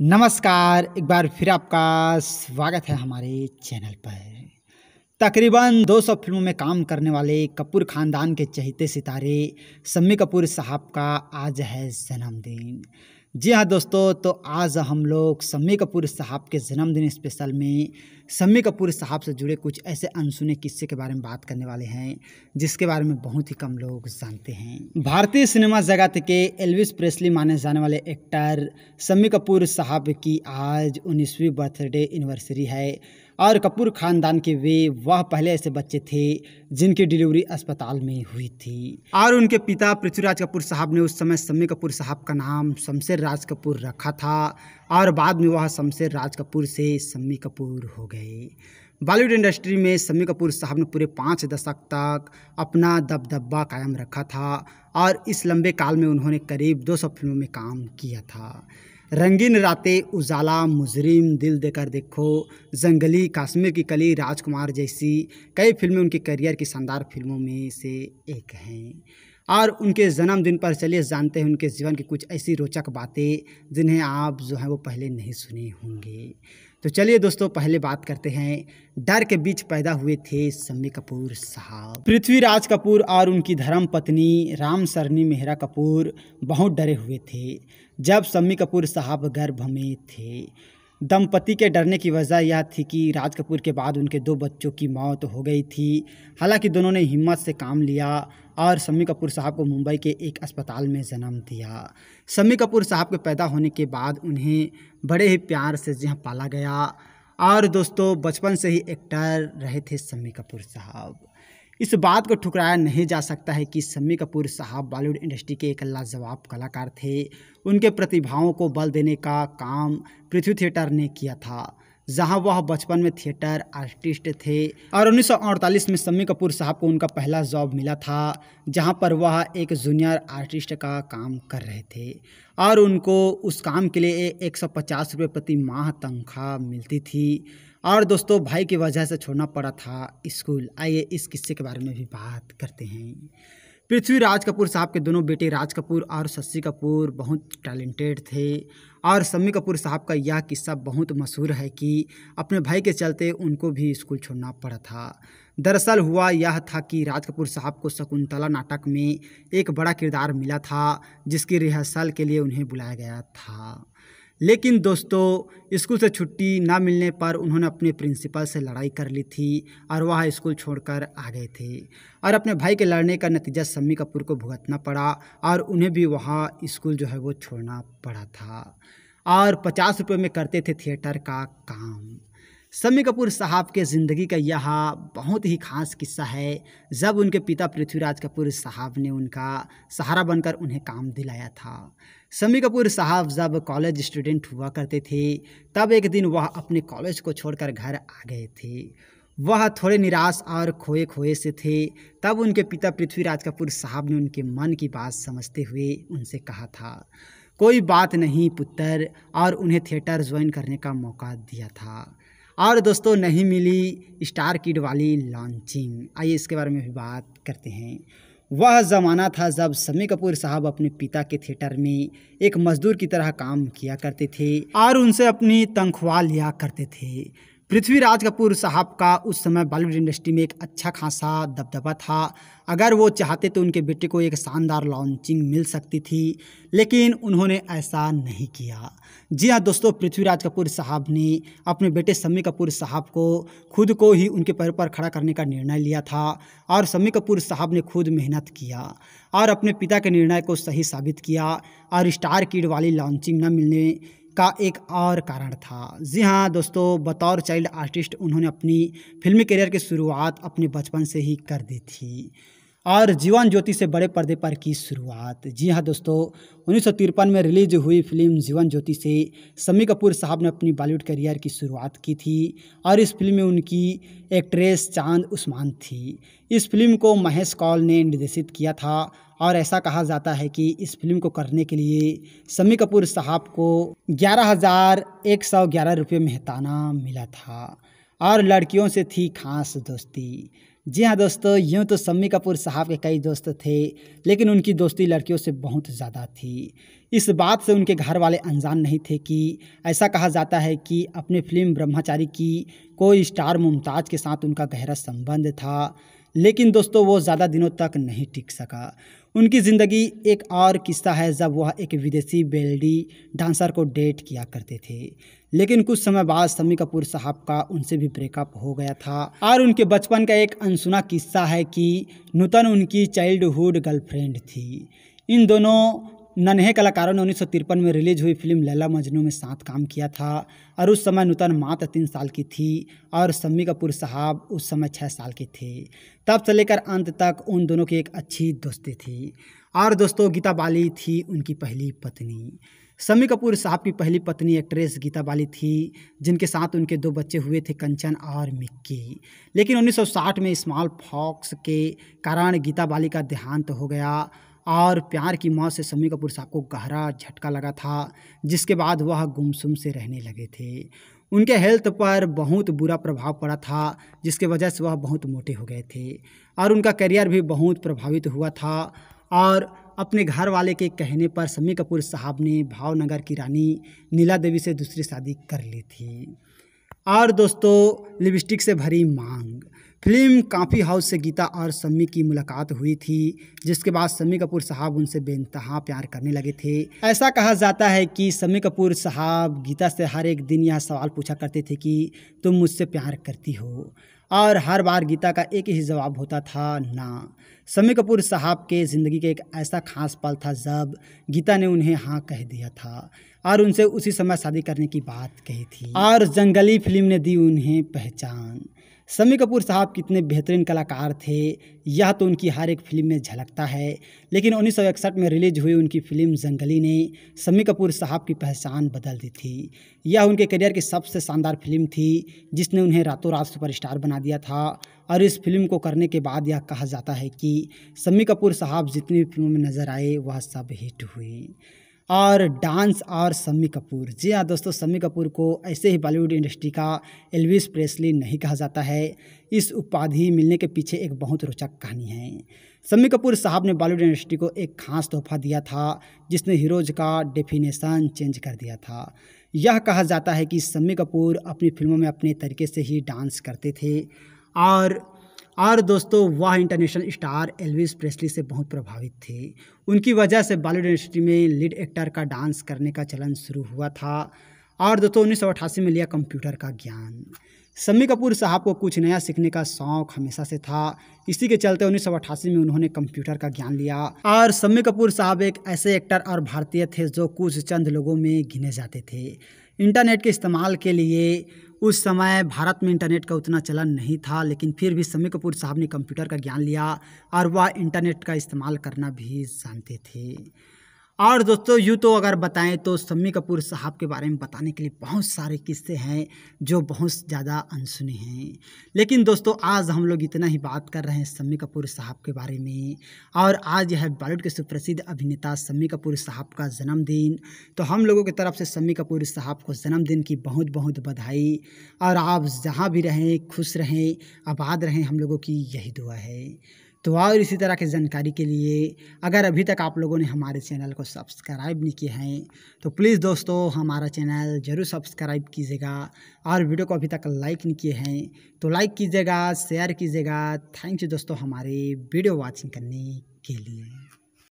नमस्कार, एक बार फिर आपका स्वागत है हमारे चैनल पर। तकरीबन 200 फ़िल्मों में काम करने वाले कपूर खानदान के चहेते सितारे, सम्मी कपूर साहब का आज है जन्मदिन। जी हाँ दोस्तों तो आज हम लोग सम्मी कपूर साहब के जन्मदिन स्पेशल में सम्मी कपूर साहब से जुड़े कुछ ऐसे अनसुने किस्से के बारे में बात करने वाले हैं, जिसके बारे में बहुत ही कम लोग जानते हैं। भारतीय सिनेमा जगत के एल्विस प्रेसली माने जाने वाले एक्टर सम्मी कपूर साहब की आज उन्नीसवीं बर्थडे एनिवर्सरी है। और कपूर खानदान के वे वह पहले ऐसे बच्चे थे जिनकी डिलीवरी अस्पताल में हुई थी। और उनके पिता पृथ्वीराज कपूर साहब ने उस समय सम्मी कपूर साहब का नाम शमशेर राज कपूर रखा था और बाद में वह शमशेर राज कपूर से सम्मी कपूर हो गए। बॉलीवुड इंडस्ट्री में सम्मी कपूर साहब ने पूरे पाँच दशक तक अपना दबदबा कायम रखा था और इस लंबे काल में उन्होंने करीब 200 फ़िल्मों में काम किया था। रंगीन रातें, उजाला, मुजरिम दिल देकर देखो। जंगली काश्मीर की कली राजकुमार जैसी, कई फ़िल्में उनके करियर की शानदार फ़िल्मों में से एक हैं। और उनके जन्मदिन पर चलिए जानते हैं उनके जीवन की कुछ ऐसी रोचक बातें, जिन्हें आप जो हैं वो पहले नहीं सुने होंगे। तो चलिए दोस्तों, पहले बात करते हैं। डर के बीच पैदा हुए थे सम्मी कपूर साहब। पृथ्वीराज कपूर और उनकी धर्म पत्नी राम सरनी मेहरा कपूर बहुत डरे हुए थे, जब सम्मी कपूर साहब गर्भ में थे। दंपति के डरने की वजह यह थी कि राज कपूर के बाद उनके दो बच्चों की मौत हो गई थी। हालाँकि दोनों ने हिम्मत से काम लिया और सम्मी कपूर साहब को मुंबई के एक अस्पताल में जन्म दिया। सम्मी कपूर साहब के पैदा होने के बाद उन्हें बड़े ही प्यार से जहाँ पाला गया। और दोस्तों, बचपन से ही एक्टर रहे थे शम्मी कपूर साहब। इस बात को ठुकराया नहीं जा सकता है कि सम्मी कपूर साहब बॉलीवुड इंडस्ट्री के एक लाजवाब कलाकार थे। उनके प्रतिभाओं को बल देने का काम पृथ्वी थिएटर ने किया था। जहाँ वह बचपन में थिएटर आर्टिस्ट थे और 1948 में शम्मी कपूर साहब को उनका पहला जॉब मिला था, जहाँ पर वह एक जूनियर आर्टिस्ट का काम कर रहे थे। और उनको उस काम के लिए एक सौ पचास रुपये प्रति माह तनख्वाह मिलती थी। और दोस्तों भाई की वजह से छोड़ना पड़ा था स्कूल। आइए इस किस्से के बारे में भी बात करते हैं। पृथ्वीराज कपूर साहब के दोनों बेटे राज कपूर और शशि कपूर बहुत टैलेंटेड थे। और सम्मी कपूर साहब का यह किस्सा बहुत मशहूर है कि अपने भाई के चलते उनको भी स्कूल छोड़ना पड़ा था। दरअसल हुआ यह था कि राज कपूर साहब को शकुंतला नाटक में एक बड़ा किरदार मिला था, जिसकी रिहर्सल के लिए उन्हें बुलाया गया था। लेकिन दोस्तों, स्कूल से छुट्टी ना मिलने पर उन्होंने अपने प्रिंसिपल से लड़ाई कर ली थी और वह स्कूल छोड़कर आ गए थे और अपने भाई के लड़ने का नतीजा सम्मी कपूर को भुगतना पड़ा और उन्हें भी वहाँ स्कूल जो है वो छोड़ना पड़ा था। और पचास रुपये में करते थे थिएटर का काम। सम्मी कपूर साहब के ज़िंदगी का यह बहुत ही खास किस्सा है। जब उनके पिता पृथ्वीराज कपूर साहब ने उनका सहारा बनकर उन्हें काम दिलाया था। सम्मी कपूर साहब जब कॉलेज स्टूडेंट हुआ करते थे, तब एक दिन वह अपने कॉलेज को छोड़कर घर आ गए थे। वह थोड़े निराश और खोए खोए से थे। तब उनके पिता पृथ्वीराज कपूर साहब ने उनके मन की बात समझते हुए उनसे कहा था, कोई बात नहीं, पुत्र, और उन्हें थिएटर ज्वाइन करने का मौका दिया था। और दोस्तों, नहीं मिली स्टार किड वाली लॉन्चिंग आइए इसके बारे में भी बात करते हैं। वह ज़माना था जब शमी कपूर साहब अपने पिता के थिएटर में एक मजदूर की तरह काम किया करते थे और उनसे अपनी तनख्वाह लिया करते थे। पृथ्वीराज कपूर साहब का उस समय बॉलीवुड इंडस्ट्री में एक अच्छा खासा दबदबा था। अगर वो चाहते तो उनके बेटे को एक शानदार लॉन्चिंग मिल सकती थी, लेकिन उन्होंने ऐसा नहीं किया। जी हाँ दोस्तों, पृथ्वीराज कपूर साहब ने अपने बेटे सम्मी कपूर साहब को खुद को ही उनके पैर पर खड़ा करने का निर्णय लिया था और सम्मी कपूर साहब ने खुद मेहनत किया और अपने पिता के निर्णय को सही साबित किया और स्टार किड वाली लॉन्चिंग न मिलने का एक और कारण था। जी हाँ दोस्तों, बतौर चाइल्ड आर्टिस्ट उन्होंने अपनी फिल्मी करियर की शुरुआत अपने बचपन से ही कर दी थी। और जीवन ज्योति से बड़े पर्दे पर की शुरुआत। जी हाँ दोस्तों, उन्नीस सौ तिरपन में रिलीज़ हुई फ़िल्म जीवन ज्योति से समी कपूर साहब ने अपनी बॉलीवुड करियर की शुरुआत की थी और इस फ़िल्म में उनकी एक्ट्रेस चाँद उस्मान थी। इस फ़िल्म को महेश कौल ने निर्देशित किया था और ऐसा कहा जाता है कि इस फ़िल्म को करने के लिए समी कपूर साहब को ग्यारह हज़ार एक सौ ग्यारह रुपये मेहताना मिला था और लड़कियों से थी खास दोस्ती। जी हाँ दोस्तों, यूँ तो सम्मी कपूर साहब के कई दोस्त थे, लेकिन उनकी दोस्ती लड़कियों से बहुत ज़्यादा थी। इस बात से उनके घर वाले अनजान नहीं थे कि ऐसा कहा जाता है कि अपने फ़िल्म ब्रह्मचारी की कोई स्टार मुमताज़ के साथ उनका गहरा संबंध था। लेकिन दोस्तों, वो ज़्यादा दिनों तक नहीं टिक सका। उनकी ज़िंदगी एक और किस्सा है, जब वह एक विदेशी बेलडी डांसर को डेट किया करते थे। लेकिन कुछ समय बाद शमी कपूर साहब का उनसे भी ब्रेकअप हो गया था। और उनके बचपन का एक अनसुना किस्सा है कि नूतन उनकी चाइल्डहुड गर्लफ्रेंड थी। इन दोनों नन्हे कलाकारों ने उन्नीस सौ तिरपन में रिलीज़ हुई फ़िल्म लैला मजनू में साथ काम किया था और उस समय नूतन मात्र तीन साल की थी और सम्मी कपूर साहब उस समय छः साल के थे। तब से लेकर अंत तक उन दोनों की एक अच्छी दोस्ती थी और दोस्तों, गीता बाली थी उनकी पहली पत्नी। सम्मी कपूर साहब की पहली पत्नी एक्ट्रेस गीता बाली थी, जिनके साथ उनके दो बच्चे हुए थे, कंचन और मिक्की। लेकिन 1960 में स्मॉल फॉक्स के कारण गीता बाली का देहांत तो हो गया और प्यार की मौत से समी कपूर साहब को गहरा झटका लगा था, जिसके बाद वह गुमसुम से रहने लगे थे। उनके हेल्थ पर बहुत बुरा प्रभाव पड़ा था, जिसके वजह से वह बहुत मोटे हो गए थे और उनका करियर भी बहुत प्रभावित हुआ था और अपने घर वाले के कहने पर समी कपूर साहब ने भावनगर की रानी नीला देवी से दूसरी शादी कर ली थी। और दोस्तों, लिपस्टिक से भरी मांग। फ़िल्म काफ़ी हाउस से गीता और सम्मी की मुलाकात हुई थी, जिसके बाद सम्मी कपूर साहब उनसे बेनतहा प्यार करने लगे थे। ऐसा कहा जाता है कि सम्मी कपूर साहब गीता से हर एक दिन यह सवाल पूछा करते थे कि, तुम मुझसे प्यार करती हो? और हर बार गीता का एक ही जवाब होता था, ना। सम्मी कपूर साहब के ज़िंदगी का एक ऐसा खास पल था जब गीता ने उन्हें हाँ कह दिया था और उनसे उसी समय शादी करने की बात कही थी। और जंगली फ़िल्म ने दी उन्हें पहचान। समी कपूर साहब कितने बेहतरीन कलाकार थे। यह तो उनकी हर एक फ़िल्म में झलकता है। लेकिन उन्नीस सौ इकसठ में रिलीज़ हुई उनकी फ़िल्म जंगली ने समी कपूर साहब की पहचान बदल दी थी। यह उनके करियर की सबसे शानदार फ़िल्म थी, जिसने उन्हें रातों रात सुपरस्टार बना दिया था। और इस फ़िल्म को करने के बाद यह कहा जाता है कि समी कपूर साहब जितनी भी फ़िल्मों में नज़र आए, वह सब हिट हुई। और डांस और सम्मी कपूर। जी हाँ दोस्तों सम्मी कपूर को ऐसे ही बॉलीवुड इंडस्ट्री का एलविस प्रेसली नहीं कहा जाता है। इस उपाधि मिलने के पीछे एक बहुत रोचक कहानी है। सम्मी कपूर साहब ने बॉलीवुड इंडस्ट्री को एक खास तोहफा दिया था, जिसने हीरोज का डेफिनेशन चेंज कर दिया था। यह कहा जाता है कि सम्मी कपूर अपनी फ़िल्मों में अपने तरीके से ही डांस करते थे और और दोस्तों, वह इंटरनेशनल स्टार एल्विस प्रेस्ली से बहुत प्रभावित थे। उनकी वजह से बॉलीवुड इंडस्ट्री में लीड एक्टर का डांस करने का चलन शुरू हुआ था। और दोस्तों, उन्नीस सौ अट्ठासी में लिया कंप्यूटर का ज्ञान। सम्मी कपूर साहब को कुछ नया सीखने का शौक हमेशा से था। इसी के चलते उन्नीस सौ अट्ठासी में उन्होंने कंप्यूटर का ज्ञान लिया। और सम्मी कपूर साहब एक ऐसे एक्टर और भारतीय थे जो कुछ चंद लोगों में गिने जाते थे। इंटरनेट के इस्तेमाल के लिए उस समय भारत में इंटरनेट का उतना चलन नहीं था, लेकिन फिर भी समी कपूर साहब ने कंप्यूटर का ज्ञान लिया और वह इंटरनेट का इस्तेमाल करना भी जानते थे। और दोस्तों, यूँ तो अगर बताएँ तो सम्मी कपूर साहब के बारे में बताने के लिए बहुत सारे किस्से हैं जो बहुत ज़्यादा अनसुने हैं। लेकिन दोस्तों, आज हम लोग इतना ही बात कर रहे हैं सम्मी कपूर साहब के बारे में। और आज है बॉलीवुड के सुप्रसिद्ध अभिनेता सम्मी कपूर साहब का जन्मदिन। तो हम लोगों की तरफ़ से सम्मी कपूर साहब को जन्मदिन की बहुत बहुत बधाई। और आप जहाँ भी रहें, खुश रहें, आबाद रहें, हम लोगों की यही दुआ है। तो और इसी तरह की जानकारी के लिए अगर अभी तक आप लोगों ने हमारे चैनल को सब्सक्राइब नहीं किया है तो प्लीज़ दोस्तों हमारा चैनल ज़रूर सब्सक्राइब कीजिएगा और वीडियो को अभी तक लाइक नहीं किए हैं तो लाइक कीजिएगा, शेयर कीजिएगा। थैंक यू दोस्तों हमारे वीडियो वॉचिंग करने के लिए।